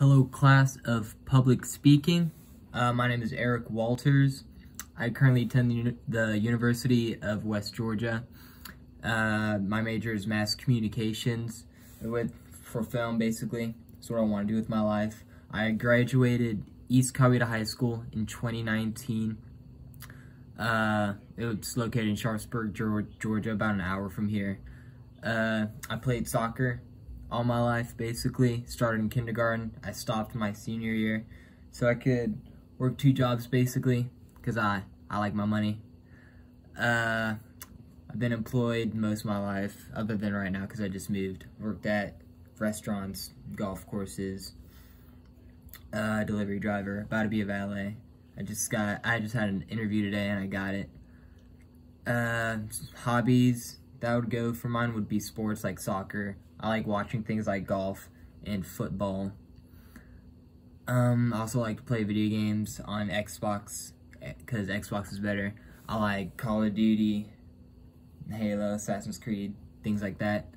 Hello, class of public speaking. Uh, my name is Eric Walters. I currently attend the, uni the University of West Georgia. Uh, my major is mass communications with for film, basically. That's what I want to do with my life. I graduated East Coweta High School in 2019. Uh, it's located in Sharpsburg, Georgia, about an hour from here. Uh, I played soccer all my life, basically. Started in kindergarten. I stopped my senior year so I could work two jobs, basically, because I, I like my money. Uh, I've been employed most of my life, other than right now, because I just moved. Worked at restaurants, golf courses, uh, delivery driver, about to be a valet. I just got, I just had an interview today and I got it. Uh, hobbies that would go for mine would be sports like soccer, I like watching things like golf and football. Um, I also like to play video games on Xbox because Xbox is better. I like Call of Duty, Halo, Assassin's Creed, things like that.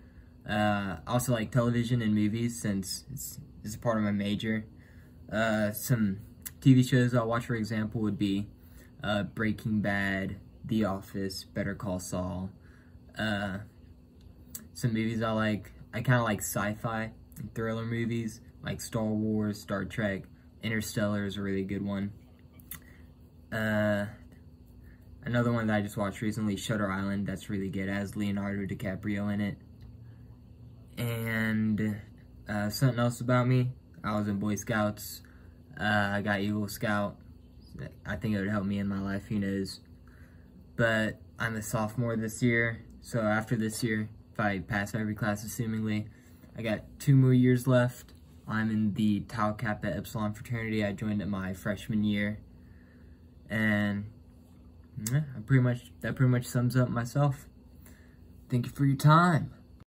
Uh, I also like television and movies since it's, it's a part of my major. Uh, some TV shows I'll watch, for example, would be uh, Breaking Bad, The Office, Better Call Saul. Uh, some movies I like I kind of like sci-fi thriller movies, like Star Wars, Star Trek. Interstellar is a really good one. Uh, another one that I just watched recently, Shutter Island, that's really good. It has Leonardo DiCaprio in it. And uh, something else about me, I was in Boy Scouts. Uh, I got Eagle Scout. I think it would help me in my life, who knows. But I'm a sophomore this year, so after this year, if I pass every class assumingly. I got two more years left. I'm in the Tau Kappa Epsilon fraternity. I joined it my freshman year. And yeah, I pretty much that pretty much sums up myself. Thank you for your time.